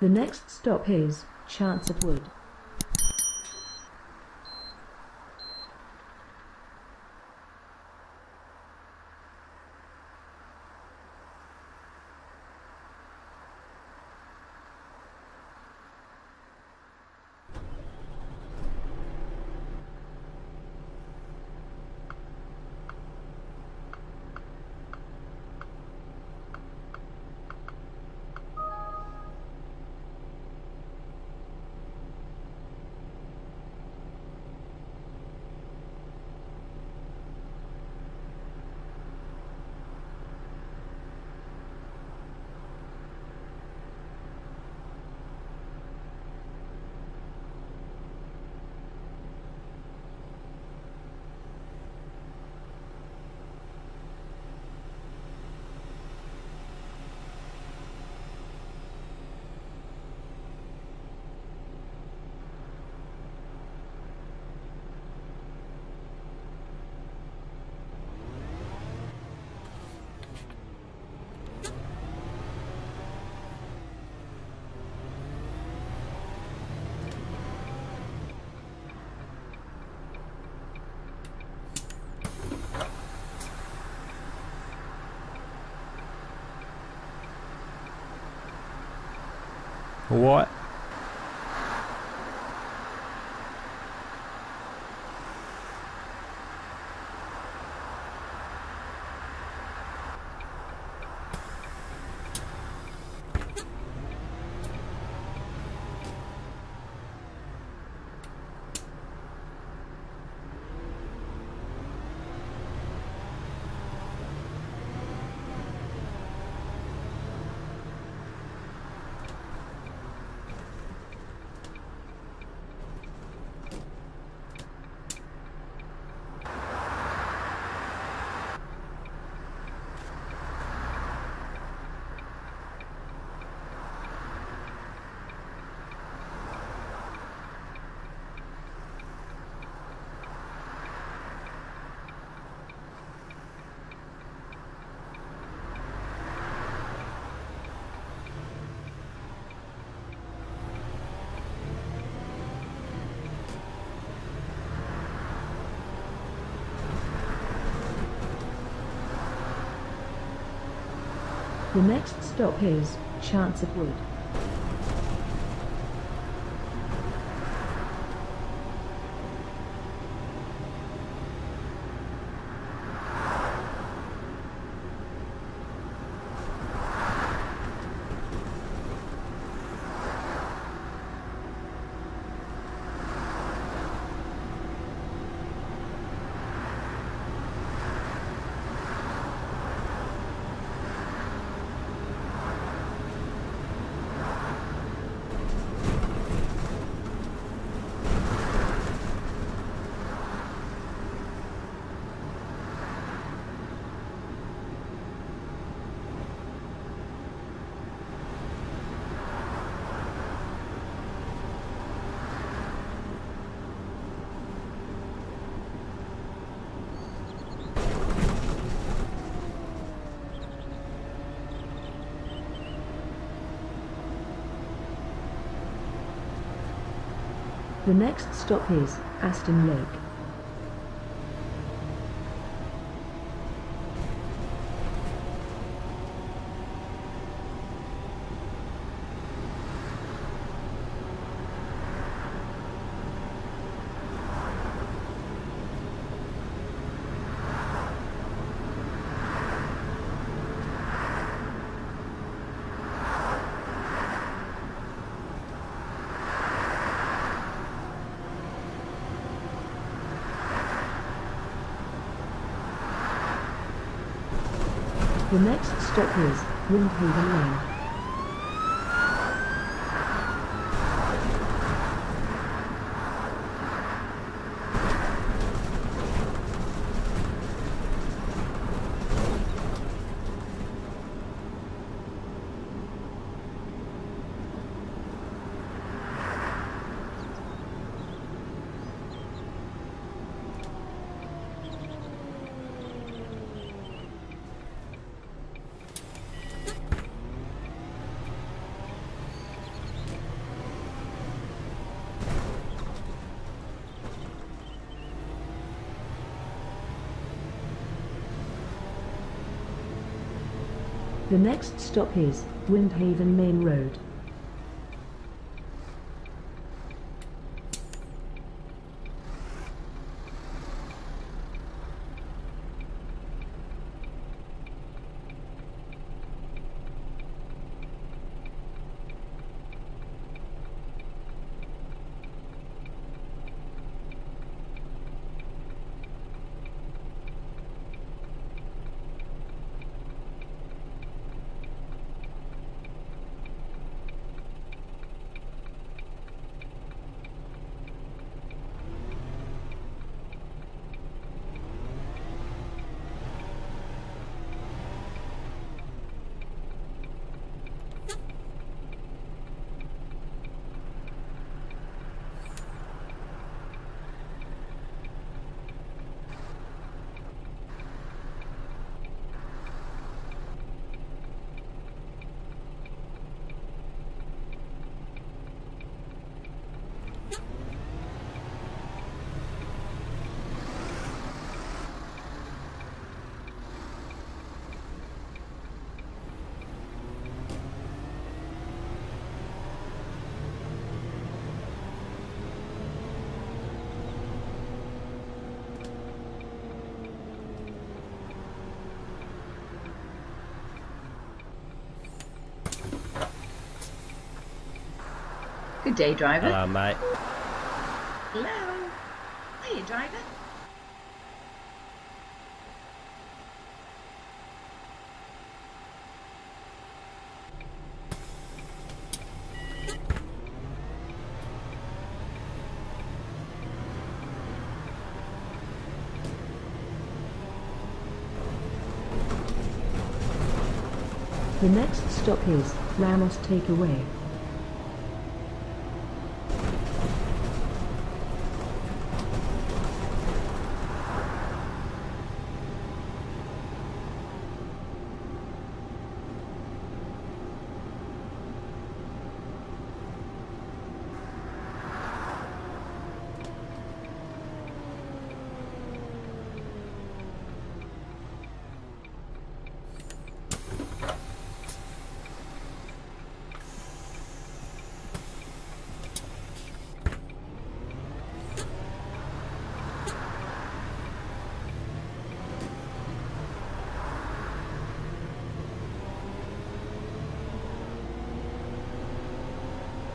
The next stop is Chancet Wood. What? The next stop is Chancet Wood. The next stop is Aston Lake. The next stop is Windhaven Lane. The next stop is Windhaven Main Road. Good day, driver. Hello, mate. Hello. Hiya, driver. The next stop is Ramos Takeaway.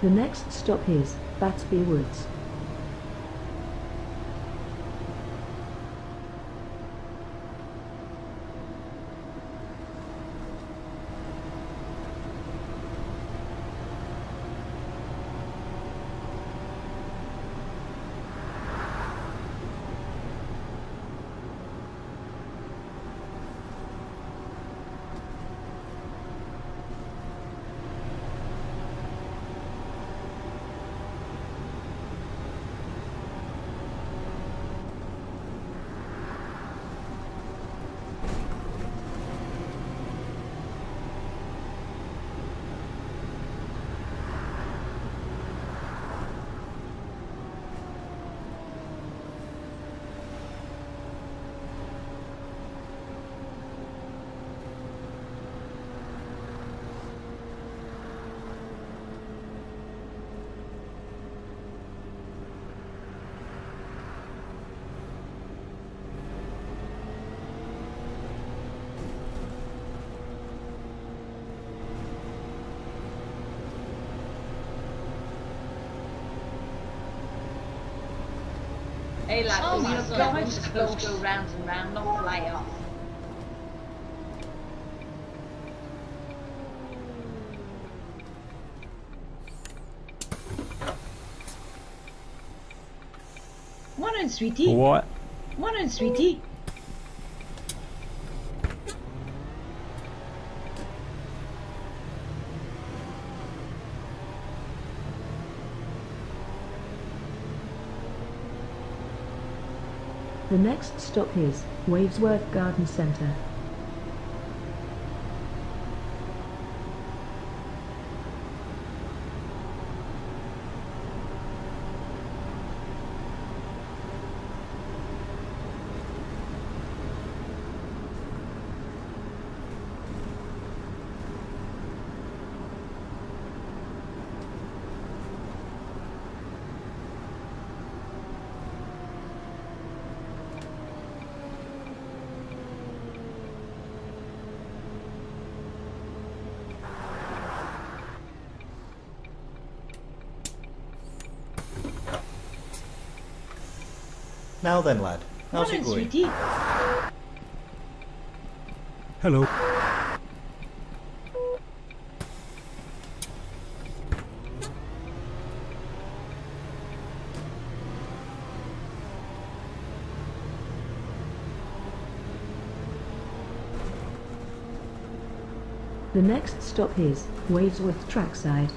The next stop is Batsby Woods. Hey, lad, Oh my you're God. not supposed to go round and round, not fly off. Morning, sweetie. What? Morning, sweetie. The next stop is Waivesworth Garden Centre. Now then, lad. How's it Morning, going? Hello. The next stop is Waivesworth Trackside.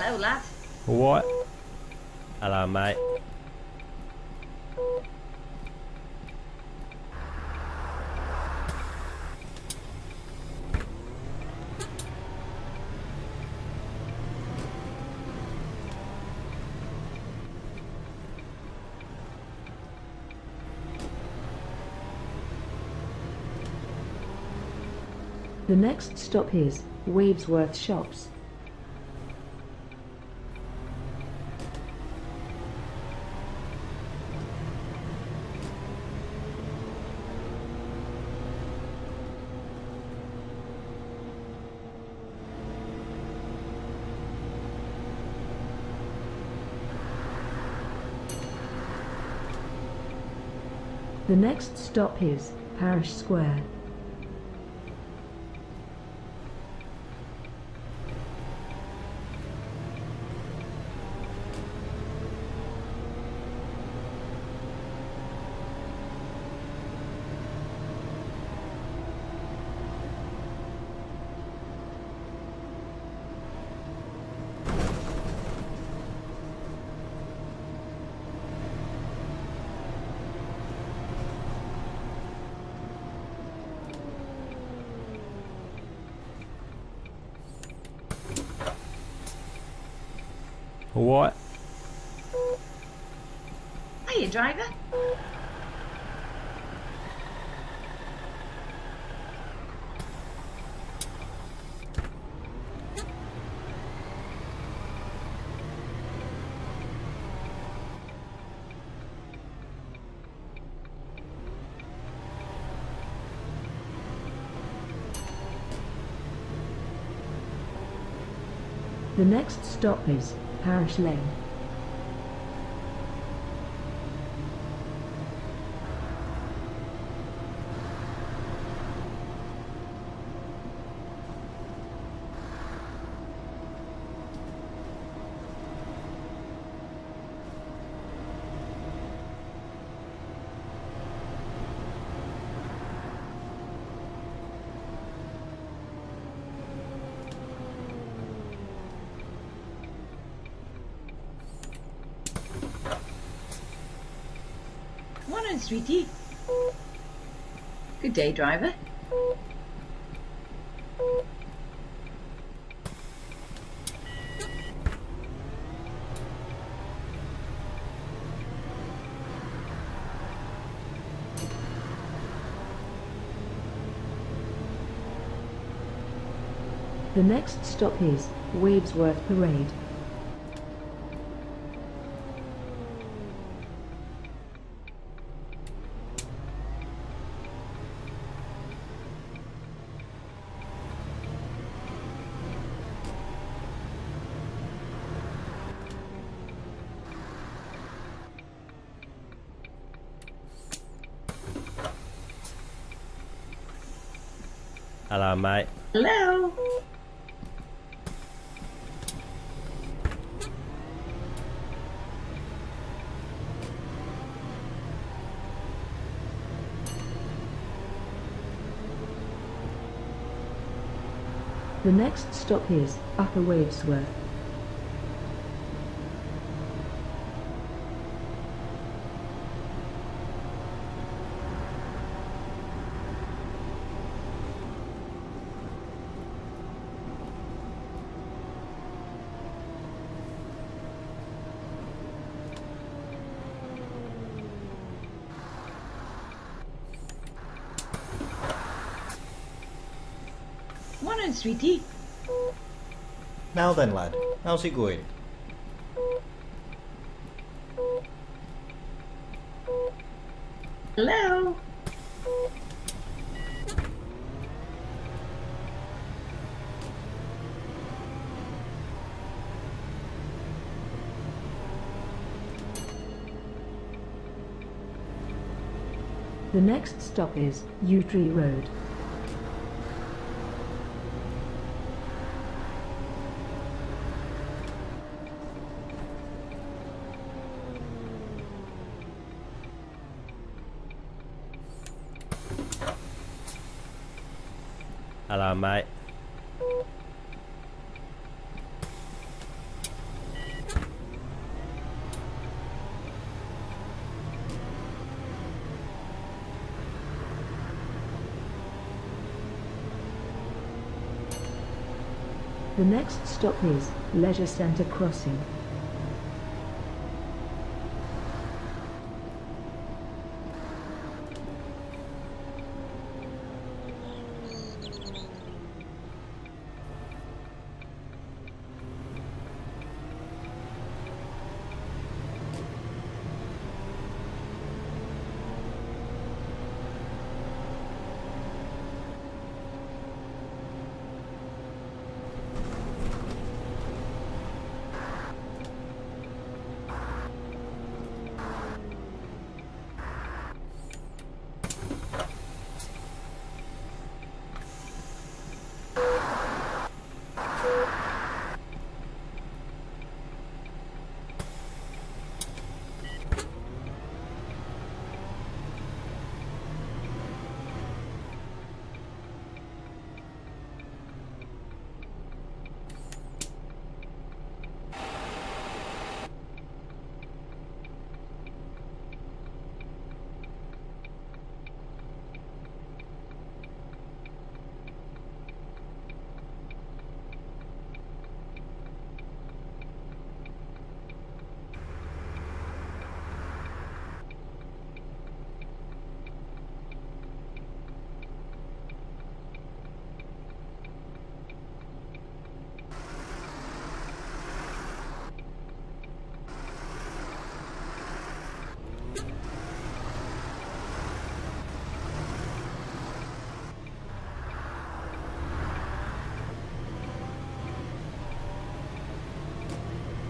Hello, lad. What? Hello, mate. The next stop is Waivesworth Shops. The next stop is Parish Square. What? Hiya, driver. The next stop is Parish Lane. Sweetie. Good day, driver. The next stop is Waivesworth Parade. Hello, mate. Hello. The next stop is Upper Waivesworth. Morning, sweetie. Now then, lad, how's it going? Hello. The next stop is Yew Tree Road. Hello, mate. The next stop is Leisure Centre Crossing.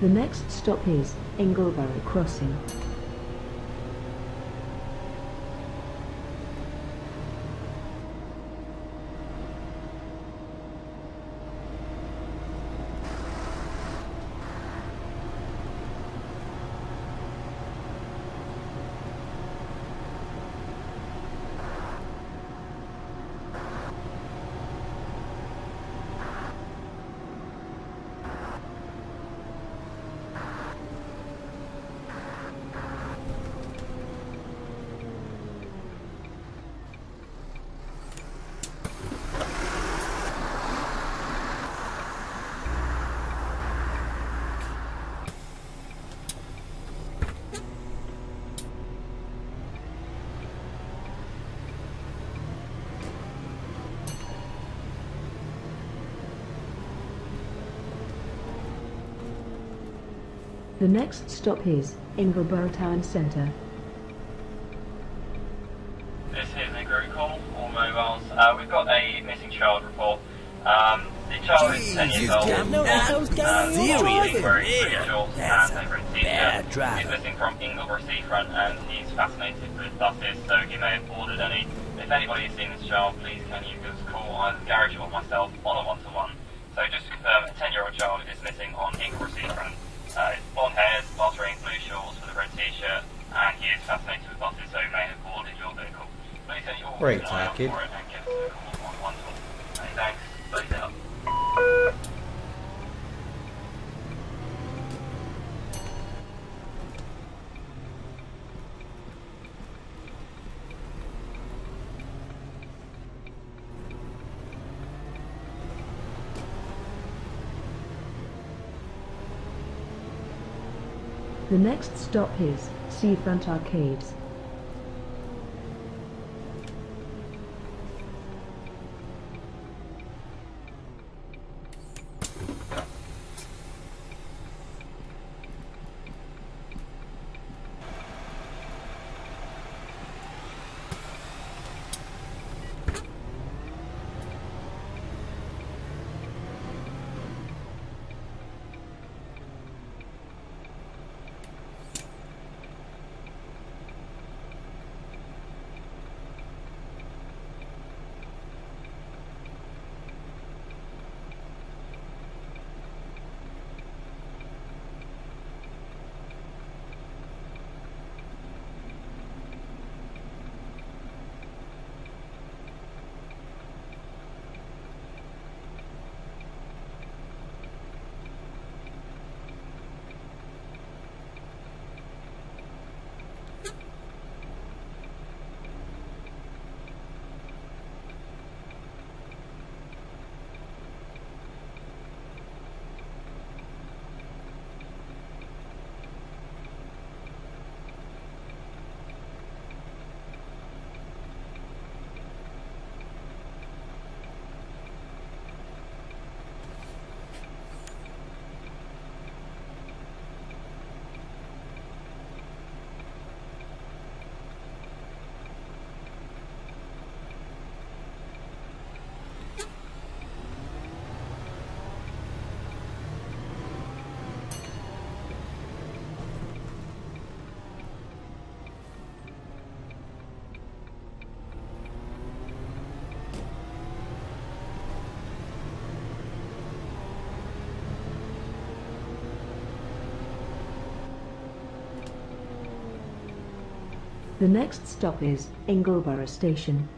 The next stop is Ingleborough Crossing. The next stop is Ingleborough Town Centre. This is a group call, all mobiles. Uh, we've got a missing child report. Um, the child is 10 years old. know what the hell's going Uh, on. he's wearing Yeah, green shorts that's and a a bad t-shirt. He's missing from Ingleborough Seafront and he's fascinated with buses, so he may have ordered any. If anybody has seen this child, please can you give us a call either the garage or myself on a one-to-one. So just to confirm, a 10-year-old child is missing on Ingleborough Seafront. Uh, it's blonde hairs, bartering blue shorts with a red t-shirt, and he is fascinated with buses, so he may have ordered your vehicle. Please can you all Great, an eye out for it and give us a call on one-to-one. Many thanks. Please out. The next stop is Seafront Arcades. The next stop is Ingleborough Station.